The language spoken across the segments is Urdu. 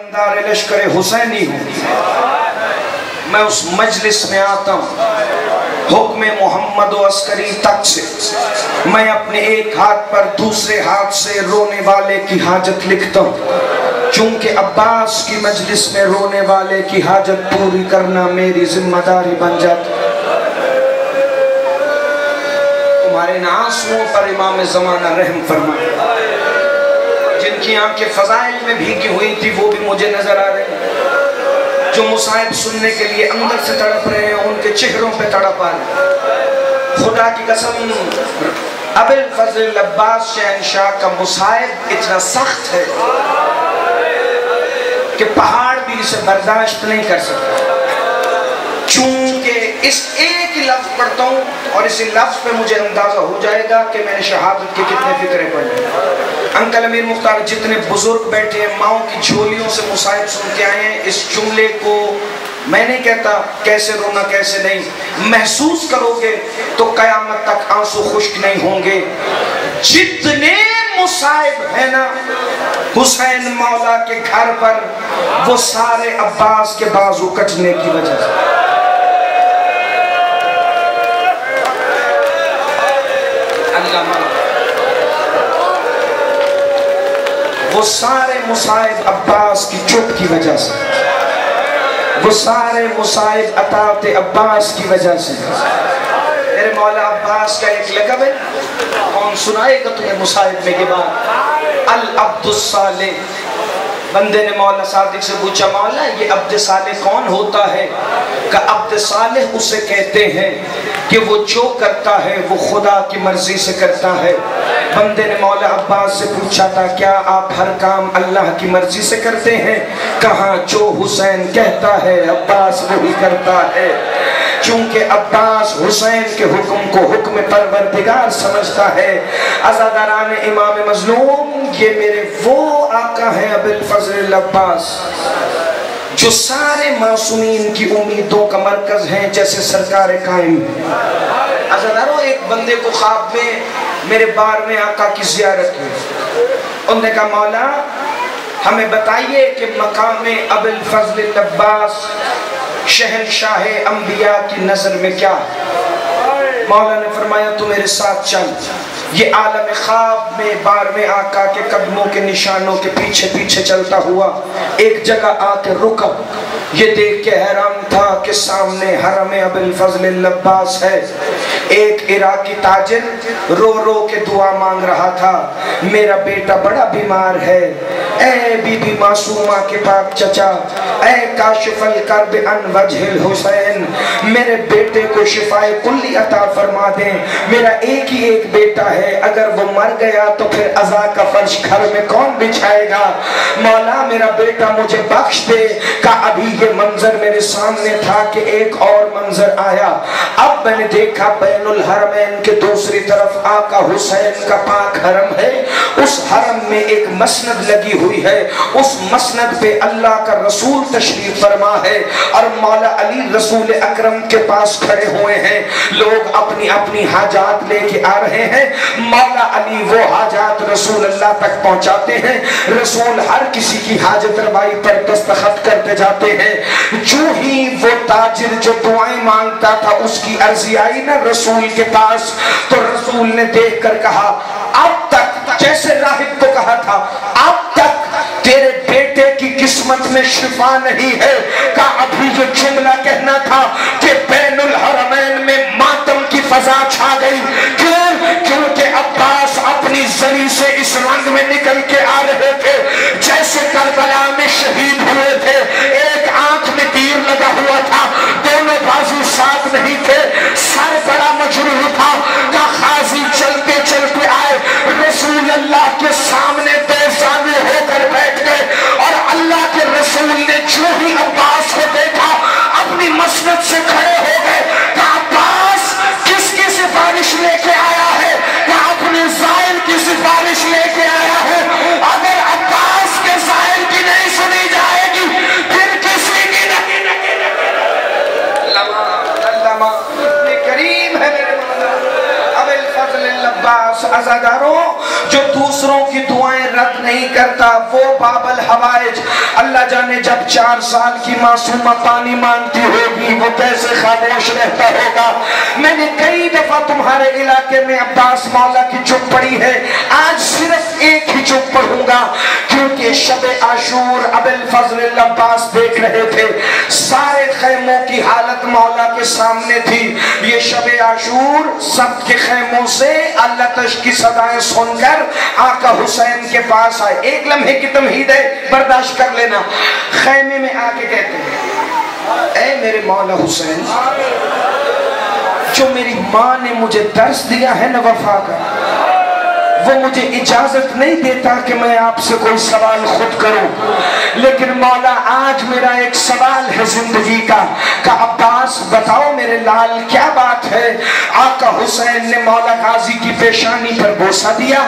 لشکر حسینی ہوں۔ میں اس مجلس میں آتا ہوں، حکم محمد و عسکری تک سے۔ میں اپنے ایک ہاتھ پر دوسرے ہاتھ سے رونے والے کی حاجت لکھتا ہوں۔ چونکہ عباس کی مجلس میں رونے والے کی حاجت پوری کرنا میری ذمہ داری بن جاتا تمہارے ناسوں پر امام زمانہ رحم فرمائے۔ جن کی آنکھیں فضائل میں بھیگی ہوئی تھی، وہ بھی مجھے نظر آ رہے جو مصائب سننے کے لیے اندر سے تڑپ رہے ہیں، ان کے چہروں پہ تڑپ آ رہے خدا کی قسم ابل فضل عباس شہنشاہ کا مصائب اتنا سخت ہے کہ پہاڑ بھی اسے برداشت نہیں کر سکتا۔ چونکہ اس ایک ہی لفظ پڑھتا ہوں اور اسی لفظ پہ مجھے اندازہ ہو جائے گا کہ میں نے شہادت کے کتنے فکریں پڑھیں انکل امیر مختار، جتنے بزرگ بیٹھے ہیں، ماؤں کی جھولیوں سے مصائب سن کے آئے ہیں، اس جملے کو میں نہیں کہتا کیسے رونا، کیسے نہیں۔ محسوس کرو گے تو قیامت تک آنسو خشک نہیں ہوں گے۔ جتنے مصائب ہیں نا، حسین مولا کے گھر پر وہ سارے عباس کے بازو کٹنے کی وجہ سے۔ وہ سارے مصائب عباس کی چپ کی وجہ سے، وہ سارے مصائب عطاعت عباس کی وجہ سے۔ میرے مولا عباس کا ایک لقب ہے، کون سنائے گا تمہیں مصائب میں کے بعد العبد الصالح بندے نے مولا صادق سے پوچھا مولا یہ عبد صالح کون ہوتا ہے؟ کہ عبد صالح اسے کہتے ہیں کہ وہ جو کرتا ہے، وہ خدا کی مرضی سے کرتا ہے۔ بندے نے مولا عباس سے پوچھا تھا کیا آپ ہر کام اللہ کی مرضی سے کرتے ہیں؟ کہاں جو حسین کہتا ہے، عباس وہی کرتا ہے۔ چونکہ عباس حسین کے حکم کو حکم پروردگار سمجھتا ہے ازاداران امام مظلوم، یہ میرے وہ آقا ہیں ابو الفضل عباس جو سارے معصومین کی امیدوں کا مرکز ہیں جیسے سرکار قائم۔ ازاداروں ایک بندے کو خواب میں، میرے بار میں آقا کی زیارت ہوئی۔ انہوں نے کہا، مولا، ہمیں بتائیے کہ مقام ابو الفضل عباس شہنشاہ انبیاء کی نظر میں کیا؟ ہے مولا نے فرمایا، تو میرے ساتھ چل۔ یہ عالم خواب میں بار آقا کے قدموں کے نشانوں کے پیچھے پیچھے چلتا ہوا ایک جگہ آ کے رکا۔ یہ دیکھ کے حیران تھا کہ سامنے حرم ابو الفضل اللباس ہے۔ ایک عراقی تاجر رو رو کے دعا مانگ رہا تھا، میرا بیٹا بڑا بیمار ہے۔ اے بی بی معصومہ کے پاک چچا، اے کاشف القرب ان وجہ الحسین، میرے بیٹے کو شفاء کلی عطا فرما دیں، میرا ایک ہی ایک بیٹا ہے، اگر وہ مر گیا تو پھر عزا کا فرش گھر میں کون بچھائے گا؟ مولا میرا بیٹا مجھے بخش دے کہ ابھی یہ منظر میرے سامنے تھا کہ ایک اور منظر آیا۔ اب میں نے دیکھا بین الحرمین کے دوسری طرف آقا حسین کا پاک حرم ہے۔ اس حرم میں ایک مسند لگی ہوئی ہے۔ اس مسند پہ اللہ کا رسول تشریف فرما ہے اور مولا علی رسول اکرم کے پاس کھڑے ہوئے ہیں۔ لوگ اپنی اپنی حاجات لے کے آ رہے ہیں۔ مولا علی وہ حاجات رسول اللہ تک پہنچاتے ہیں۔ رسول ہر کسی کی حاجت روائی پر دستخط کرتے جاتے ہیں۔ جو ہی وہ تاجر جو دعائیں مانگتا تھا، اس کی عرضی آئی نا رسول کے پاس۔ تو رسول نے دیکھ کر کہا، اب تک جیسے راہب کو کہا تھا، اب تک تیرے بیٹے کی قسمت میں شفا نہیں ہے۔ کہ ابھی جو جملہ کہنا تھا کہ بین الحرمین میں ماتم کی فضا چھا گئی۔ کیوں کیونکہ عباس اپنی زری سے اس رنگ میں نکل کے آ رہے تھے، جیسے کربلا میں شہید ہوئے تھے، ایک آنکھ میں تیر لگا ہوا تھا۔ دونوں بازو اللباس ازاداروں جو دوسروں کی دعائیں رد نہیں کرتا، وہ باب الحوائج اللہ جانے جب چار سال کی معصومہ پانی مانگتی ہوگی، وہ کیسے خاموش رہتا ہوگا؟ میں نے کئی دفعہ تمہارے علاقے میں عباس مولا کی چپ پڑی ہے۔ آج صرف ایک ہی چپ پڑھوں گا، کیونکہ شب عاشور اب الفضل عباس دیکھ رہے تھے۔ سارے خیموں کی حالت مولا کے سامنے تھی۔ شب عاشور، سب کے خیموں سے اللہ تش کی صدایں سن کر آقا حسین کے پاس آئے۔ ایک لمحے کی تمہید ہے، برداشت کر لینا۔ خیمے میں آ کے کہتے ہیں، اے میرے مولا حسین، جو میری ماں نے مجھے درس دیا ہے نا وفا کا وہ مجھے اجازت نہیں دیتا کہ میں آپ سے کوئی سوال خود کروں۔ لیکن مولا، آج میرا ایک سوال ہے زندگی کا، کہ عباس، بتاؤ میرے لال، کیا بات ہے؟ آقا حسین نے مولا غازی کی پیشانی پر بوسا دیا۔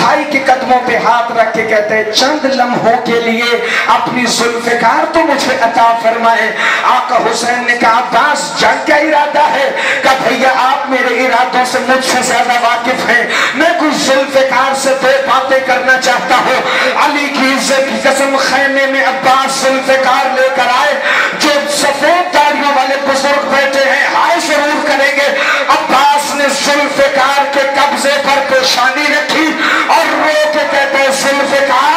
بھائی کے قدموں پہ ہاتھ رکھ کے کہتے ہیں، چند لمحوں کے لیے اپنی ذوالفقار تو مجھے عطا فرمائے۔ آقا حسین نے کہا، عباس، جنگ کا ارادہ ہے۔ کہ بھیا، آپ میرے ارادوں سے مجھ سے زیادہ واقف ہیں۔ میں کچھ ذوالفقار سے دو باتیں کرنا چاہتا ہوں۔ علی کی عزت کی قسم خیمے میں عباس ذوالفقار لے کر آئے۔ جو سفید داڑیوں والے بزرگ بیٹھے ہیں، ہائے ضرور کریں گے۔ عباس نے ذوالفقار کے قبضے پر پیشانی رکھی اور رو کے کہتے ذوالفقار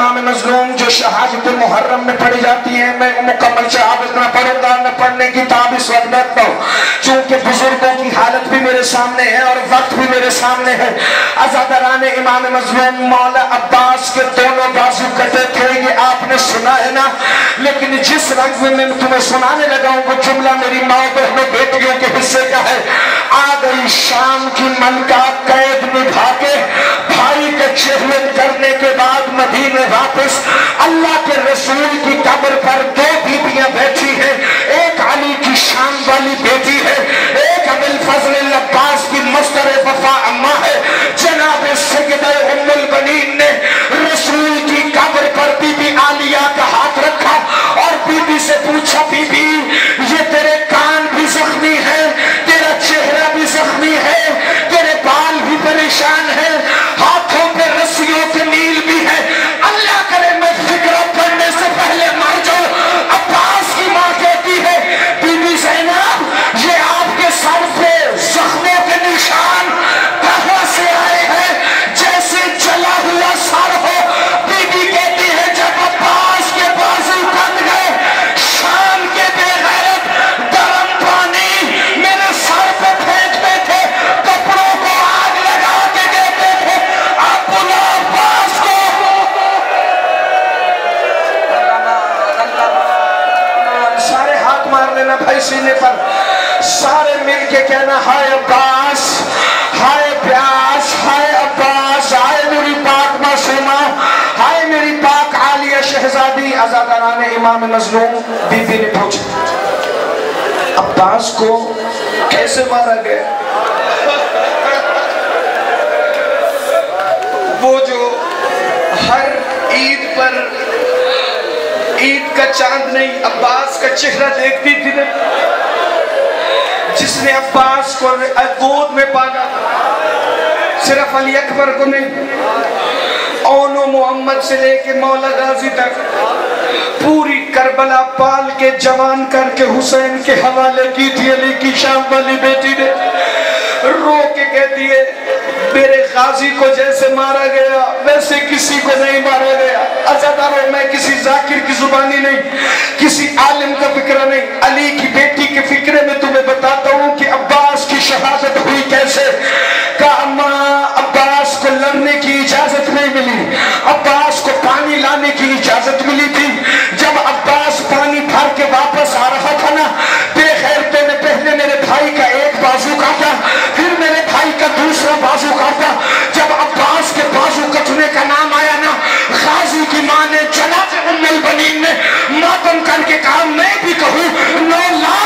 امام مظلوم جو شہادت محرم میں پڑھی جاتی ہیں، میں مکمل شہادت نہ پڑھوں گا نہ پڑھنے کی تاب اس وقت بیٹھتا ہوں چونکہ بزرگوں کی حالت بھی میرے سامنے ہے اور وقت بھی میرے سامنے ہے۔ ازادران امام مظلوم مولا عباس کے دونوں بازو کٹے تھے، یہ آپ نے سنا ہے نا؟ لیکن جس رنگ میں میں تمہیں سنانے لگا ہوں، وہ جملہ میری ماں بہنوں بیٹیوں کے حصے کا ہے۔ آ گئی شام کی من کا قید نبھا کے بھائی کے چہلے کرنے کے بعد مدینے واپس۔ اللہ کے رسول کی قبر پر دو بیٹیاں بیٹھی ہیں۔ ایک علی کی شام والی بیٹی ہے۔ ایک ابل فضل عباس کی مستر وفا اماں ہے۔ جناب سید پیاس، ہائے عباس، ہائے میری پاک معصومہ ہائے میری پاک عالیہ شہزادی ازادران امام مظلوم بی بی نے پوچھا، عباس کو کیسے مارا گیا؟ وہ جو ہر عید پر عید کا چاند نہیں، عباس کا چہرہ دیکھتی تھی جس نے عباس کو گود میں پانا صرف علی اکبر کو نہیں، اون و محمد سے لے کے مولا غازی تک، پوری کربلا پال کے جوان کر کے حسین کے حوالے کی تھی علی کی شام والی بیٹی نے۔ رو کے کہہ دیے میرے غازی کو جیسے مارا گیا، ویسے کسی کو نہیں مارا گیا۔ ازاداروں میں کسی ذاکر کی زبانی نہیں، کسی عالم کا فکرہ نہیں، علی کی بیٹی کے فکرے میں تو کے کام میں بھی کہوں نو لاکھ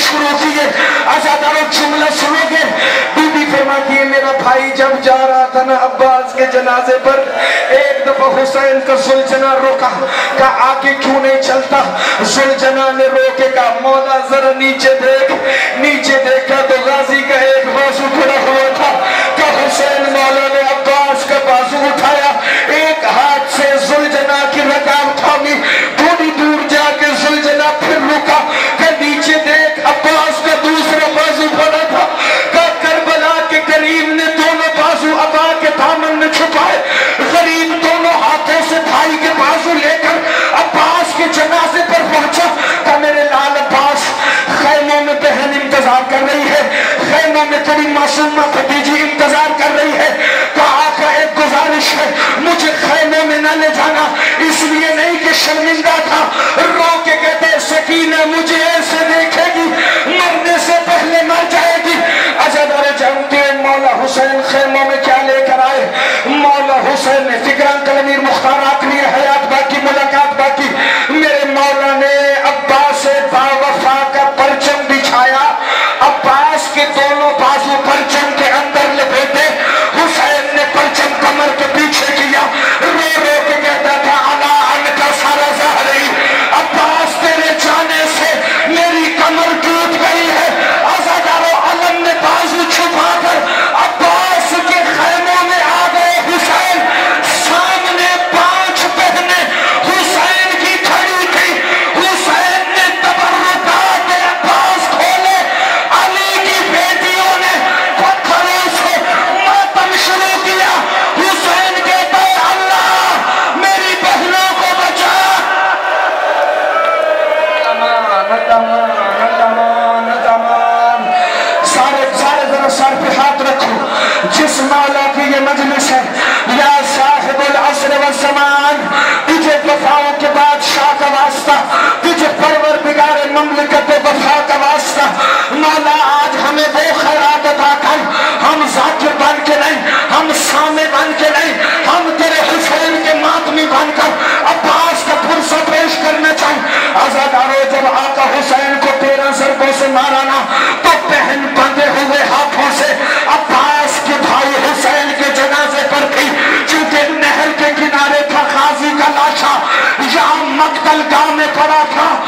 شروع ہوتی ہے ازاداروں جملہ سنو گے۔ بی بی فرماتی ہے، میرا بھائی جب جا رہا تھا نا عباس کے جنازے پر، ایک دفعہ حسین کا سلجنا روکا، کہا، آگے کیوں نہیں چلتا؟ سلجنا نے روکے، کہا، مولا، ذرا نیچے دیکھ، نیچے دیکھا تو غازی se me سامان تجھے وفاؤں کے بادشاہ کا واسطہ، تجھے پرور بگار مملکت وفا کا واسطہ۔ مولا، آج ہمیں وہ خیرات ادا کر، ہم ذاکر بن کے نہیں، ہم سامے بن کے نہیں، ہم تیرے حسین کے ماتمی بن کر عباس کا پرسہ پیش کرنا چاہیں آزادارو، جب آقا حسین کو تیرہ سرکوں سے مارانا colocar